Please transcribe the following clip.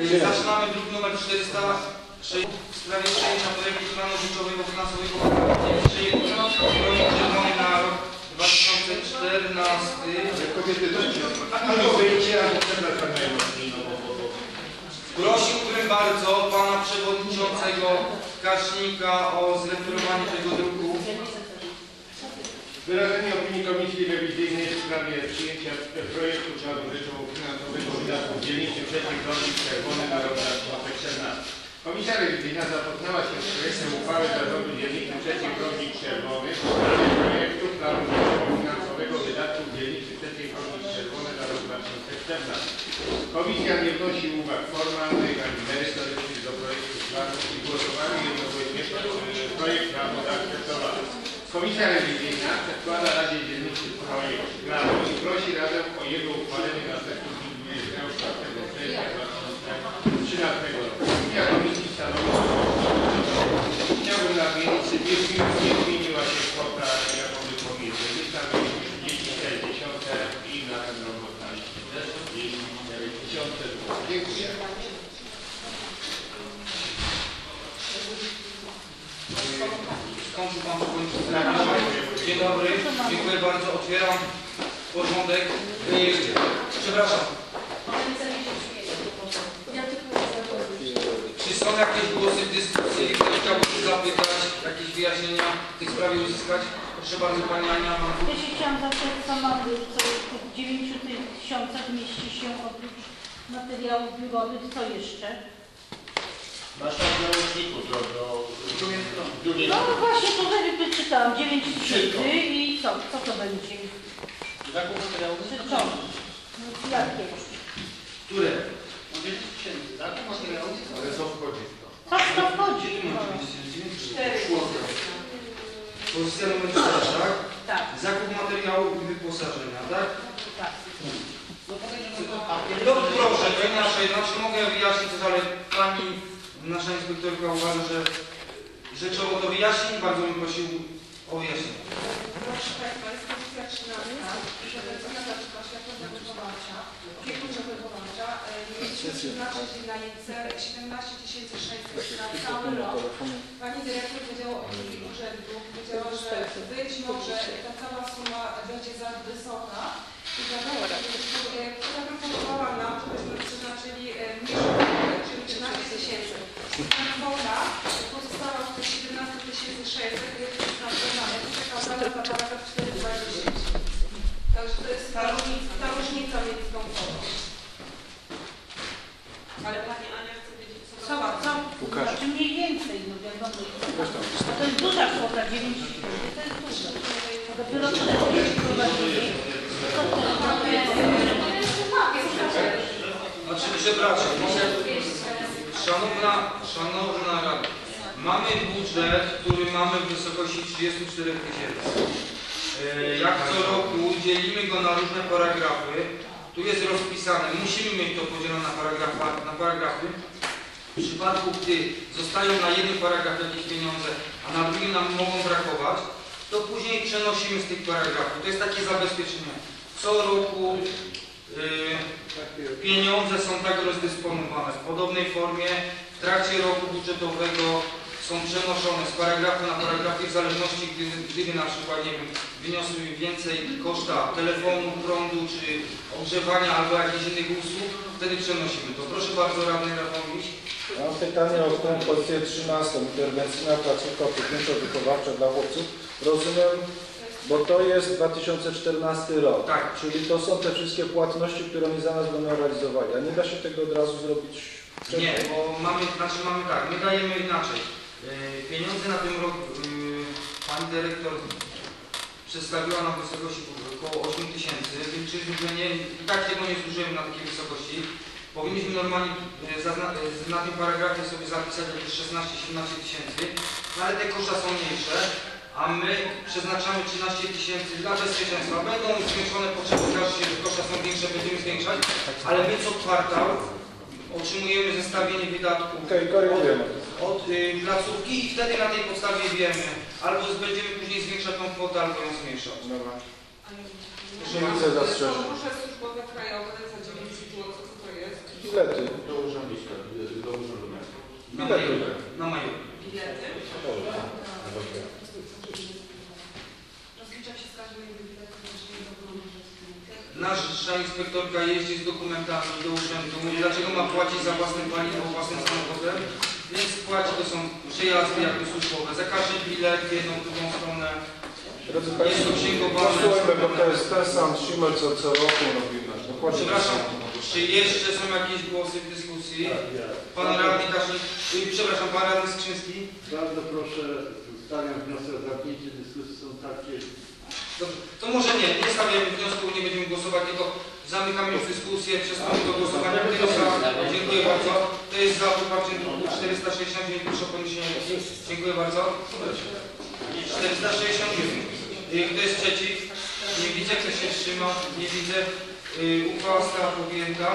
Y, Zaczynamy druk numer 406 w sprawie przyjęcia projektu planu rzeczowego finansowego projekt czerwony na rok 2014. Kobiety też albo wyjdzie, albo przerwę mają Prosiłbym bardzo pana przewodniczącego Kaśnika o zreferowanie tego druku. Wyrażenie opinii Komisji Rewizyjnej sprawie przyjęcia projektu planu rzeczowo finansowego wydatków dzielnicy trzeciej drogi czerwony na rok 2014. Komisja Rewizyjna zapoznała się z projektem uchwały zarządu dzielnicy trzeciej drogi czerwony w sprawie projektu planu finansowego wydatków dzielnicy trzeciej drogi czerwony na rok 2014. Komisja nie wnosi uwag formalnych ani merytorycznych do projektu planu i głosowali jednogłośnie e, projekt planu zaakceptowano. Komisja rewizyjna przedkłada Radzie Dzielnicy projekt planu i prosi Radę o jego uchwalenie na sesji w dniu 24 września 2013 roku. Opinia Komisji stanowi, chciałbym nadmienić, że nie zmi- nie zmieniła się kwota, jaką wypowiedzieć. Jest tam 34 tysiące i na ten rok dostaliśmy też 34 tysiące. Dziękuję. Pan przewodniczący. Dzień dobry, dziękuję bardzo. Otwieram porządek. Przepraszam, czy są jakieś głosy w dyskusji? Ktoś chciałby się zapytać, jakieś wyjaśnienia w tej sprawie uzyskać? Proszę bardzo, Pani Ania. Ja się chciałam zapytać, co mamy, co w tych 9 tysiącach mieści się oprócz materiałów biurowych, co jeszcze? Masz tam załączniku to do... Drugie No właśnie, tutaj wyczytałam 9 tysięcy i co? Co to będzie? Zakup materiałów Czy co? No, jakie? Które? No 10 tysięcy, zakup materiałów Ale co wchodzi w to? Co w to wchodzi? Cztery. Pozycja numer 4, tak? Tak, Zakup materiałów i wyposażenia, tak? tak. No podejdziemy do papier. No proszę, to inaczej, znaczy mogę wyjaśnić ale Pani, nasza inspektorka uważa, że rzeczowo to wyjaśni, bardzo bym prosił o wyjaśnienie. Proszę Państwa, jest pozycja 13, interwencyjna zaczyna światowego wychowawcza, opiekuńcza wychowawcza. E, Mieliśmy przeznaczyć na jej cel 17 600 na cały rok. Pani dyrektor Wydziału Opieki Urzędu powiedziała, że być może ta cała suma będzie za wysoka. I dlatego e, zaproponowała nam, żebyśmy przeznaczyli e, mniejszą 13 tysięcy. Ta kwota pozostała w tych 17 600, jest przeznaczona przekazana za paragraf 420. Także to jest ta różnica, ta różnica między tą kwotą. Ale Pani Ania chce wiedzieć, co Co, co? Znaczy mniej więcej, no wiadomo. A to jest duża kwota, 9 tysięcy, to jest duża. Dopiero tyle, co się wprowadzili. To Znaczy, przepraszam, może... Szanowna, szanowna Rada, mamy budżet, który mamy w wysokości 34 tysięcy. E, Jak co roku dzielimy go na różne paragrafy. Tu jest rozpisane, musimy mieć to podzielone na, paragrafa, na paragrafy. W przypadku, gdy zostają na jednym paragrafie jakieś pieniądze, a na drugim nam mogą brakować, to później przenosimy z tych paragrafów. To jest takie zabezpieczenie. Co roku pieniądze są tak rozdysponowane w podobnej formie. W trakcie roku budżetowego są przenoszone z paragrafu na paragrafy w zależności, gdyby, na przykład, nie wiem, wyniosły więcej koszta telefonu, prądu czy ogrzewania albo jakichś innych usług, wtedy przenosimy to. Proszę bardzo, Radny Rafałowicz. Mam pytanie o tą pozycję 13, interwencyjna placówka opiekuńczo-wychowawcza dla chłopców. Rozumiem, bo to jest 2014 rok. Tak. Czyli to są te wszystkie płatności, które oni za nas będą realizowali. A nie da się tego od razu zrobić wcześniej? Nie, bo mamy, znaczy mamy tak, my dajemy inaczej. Yy, Pieniądze na tym roku yy, pani dyrektor przedstawiła na wysokości około 8 tysięcy. Że nie, i tak tego nie zużyjemy na takiej wysokości. Powinniśmy normalnie yy, na tym paragrafie sobie zapisać jakieś 16-17 tysięcy, ale te koszta są mniejsze, a my przeznaczamy 13 tysięcy dla bezpieczeństwa. Będą zwiększone potrzeby, że koszta są większe, będziemy zwiększać, ale my co kwartał otrzymujemy zestawienie wydatków korygujemy. od y, placówki i wtedy na tej podstawie wiemy, albo będziemy później zwiększać tą kwotę, albo ją zmniejszać. Dobra. Nie widzę zastrzeżeń. Fundusze służbowe krajowe za 9 zł, co to jest? Bilety. Do urzędnika, do urzędu miasta. Na majówkę. Na majówkę. Bilety. Rozlicza się z każdym jednym biletem, jeżeli do gruntu. Nasza inspektorka jeździ z dokumentami do urzędu. Mówi, dlaczego ma płacić za własne paliwo, własnym samochodem? Więc płaci, to są przejazdy jakby służbowe. Za każdy bilet w jedną, drugą stronę. Drodzy Jest to Państwo, księgowane. głosujmy, bo to jest ten sam Schimmel, co co roku robimy. Dokładnie Przepraszam, tak samo. czy jeszcze są jakieś głosy w dyskusji? Ja. Pan radny Kaszel, y, przepraszam, pan radny Skrzyński? Bardzo proszę, stawiam wniosek o zamknięcie dyskusji. Dobrze, to może nie, nie stawiamy wniosku, nie będziemy głosować, tylko zamykamy już dyskusję, przystąpimy do głosowania. Kto jest za? Dziękuję bardzo. Kto jest za poparciem druku 469, proszę o podniesienie ręki. Dziękuję bardzo. 469. Y, Kto jest przeciw? Nie widzę, kto się wstrzymał? Nie widzę. Y, Uchwała została podjęta.